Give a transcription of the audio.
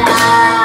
Música